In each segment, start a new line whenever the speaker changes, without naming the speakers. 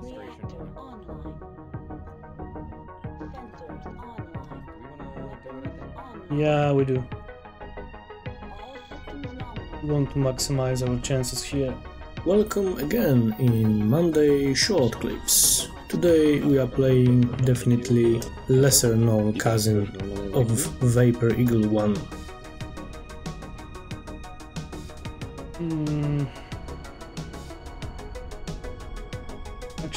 frustration
Reactor
or
online. Sensors online.
we wanna do it again?
Online.
Yeah, we do.
All systems nominal.
We want to maximize our chances here.
Welcome again in Monday Short Clips. Today we are playing definitely lesser known cousin of Vapor Eagle 1.
Hmm.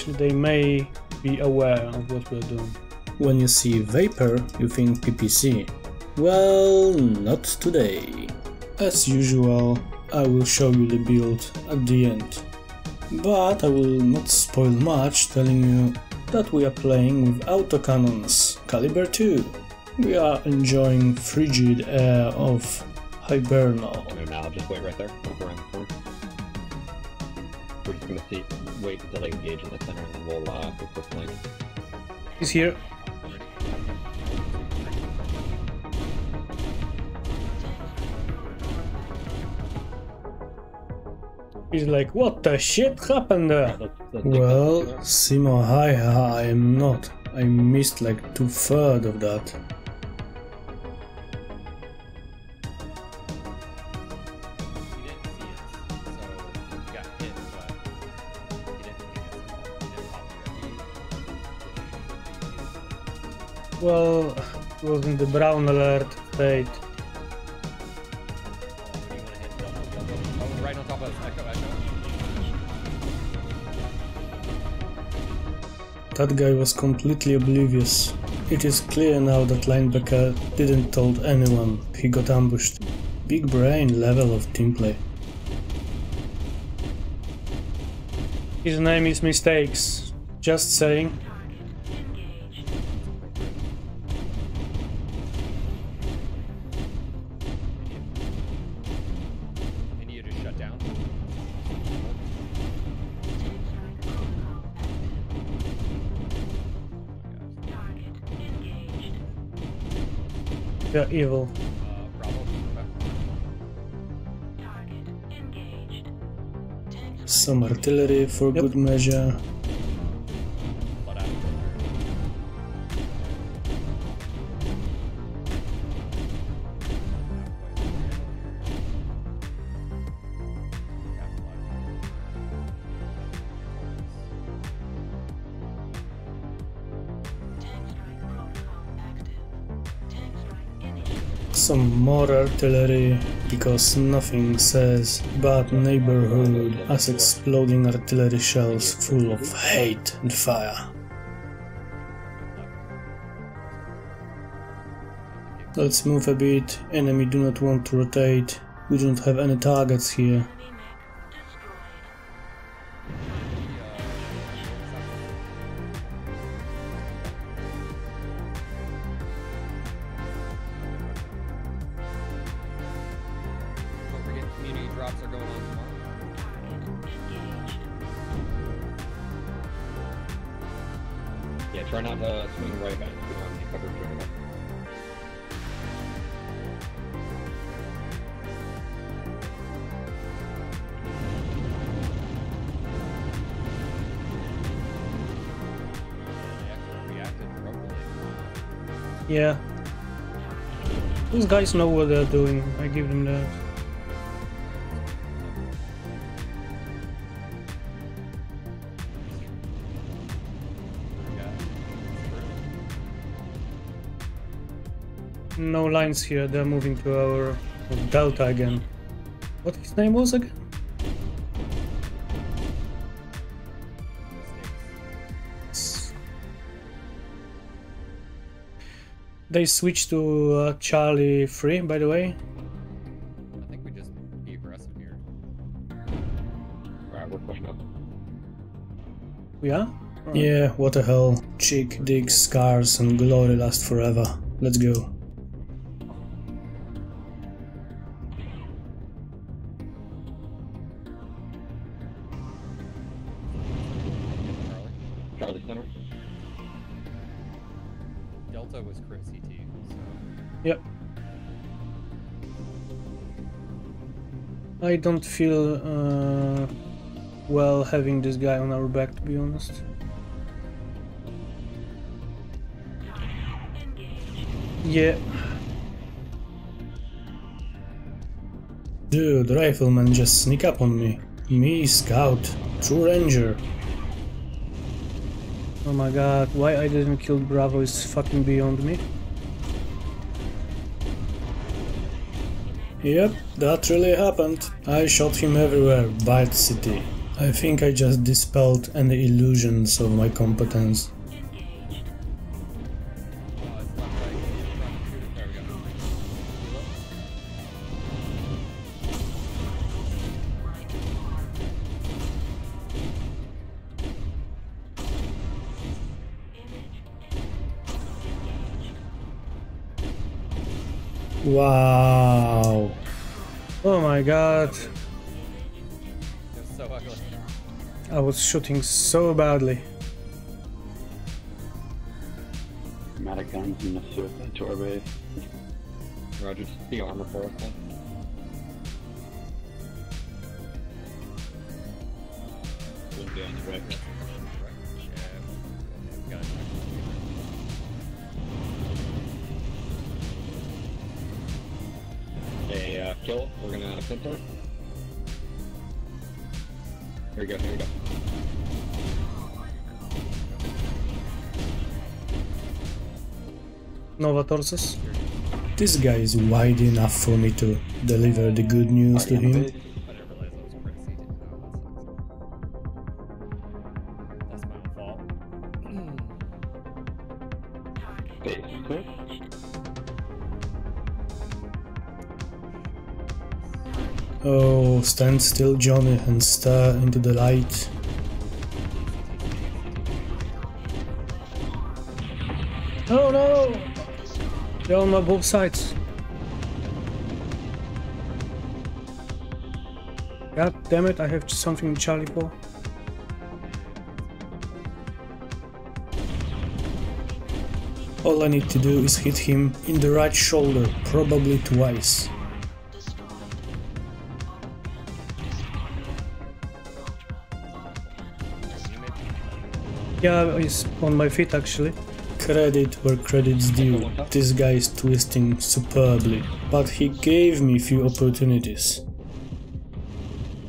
Actually, they may be aware of what we're doing.
When you see Vapor, you think PPC. Well, not today. As usual, I will show you the build at the end. But I will not spoil much telling you that we are playing with autocannons caliber 2. We are enjoying frigid air of Hibernal.
No, now just wait right there. We're just gonna see, wait until they engage in the center, and then we'll uh, we'll put flank.
He's here. He's like, what the shit happened there?
Let's, let's
Well. Simo, hi, hi, I am not. I missed like two thirds of that.
Well, it was in the brown alert state.
What do you want to hit? Double, double. Right on top of. Echo, echo.
That guy was completely oblivious. It is clear now that linebacker didn't told anyone he got ambushed. Big brain level of team play.
His name is Mistakes. Just saying. They're evil.
Uh,
Some artillery for
Yep.
good measure. Some more artillery, because nothing says bad neighborhood as exploding artillery shells full of hate and fire. Let's move a bit, enemy do not want to rotate, we don't have any targets here.
Yeah, try not to swing right back. We don't need cover swing right.
They actually reacted appropriately.
Yeah. These guys know what they're doing. I give them that. No lines here. They're moving to our Delta again. What his name was again? They switched to uh, Charlie 3, by the way.
I think we just be aggressive here.
Alright, we're pushing up.
We are?
Yeah, what the hell. Chick, digs, scars, and glory last forever. Let's go.
Center.
Delta was crit CT. So
Yep. I don't feel uh, well having this guy on our back, to be honest. Yeah,
Dude, rifleman just sneak up on me. Me, scout, true ranger.
Oh my god, why I didn't kill Bravo is fucking beyond me.
Yep, that really happened. I shot him everywhere, Bite City. I think I just dispelled any illusions of my competence. Wow.
Oh my god,
so.
I was shooting so badly.
Automatic guns in the suicide to our base. Roger, the armor for us be on the. Uh, kill, we're gonna pincer. Here we go, here we go.
Nova Torsos.
This guy is wide enough for me to deliver the good news to him. Stand still, Johnny, and stare into the light.
Oh no! They're on my both sides. God damn it, I have something in Charlie for.
All I need to do is hit him in the right shoulder, probably twice.
Yeah, he's on my feet actually.
Credit where credit's due. This guy is twisting superbly, but he gave me few opportunities.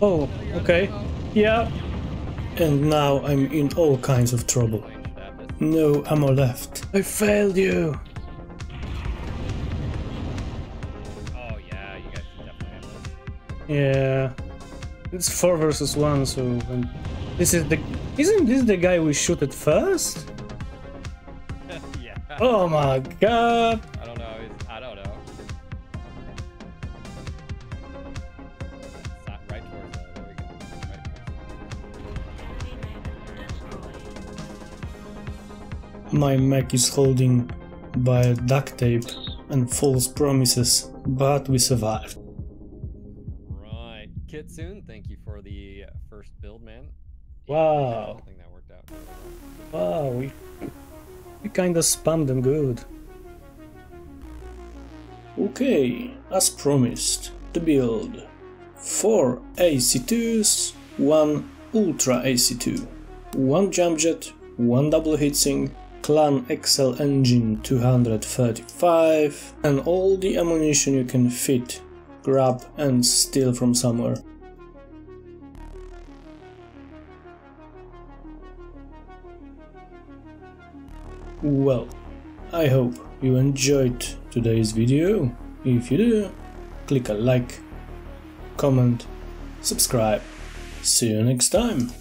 Oh, okay. Yeah.
And now I'm in all kinds of trouble.
Playing should have this.
No ammo left.
I failed you.
Oh yeah, you guys definitely.
Yeah. It's four versus one, so and this is the isn't this the guy we shoot at first?
yeah.
Oh my god.
I don't know. It's, I don't know. Right towards uh, there we go. Right towards
My mech is holding by duct tape and false promises, but we survived.
Right. Kitsune, thank you for the first build, man.
Wow.
Think that worked out.
Wow, we we kinda spammed them good.
Okay, as promised, the build. 4 AC2s, 1 Ultra AC2, 1 jump jet, 1 double heatsink, Clan XL engine 235, and all the ammunition you can fit, grab and steal from somewhere. Well, I hope you enjoyed today's video. If you do, click a like, comment, subscribe. See you next time.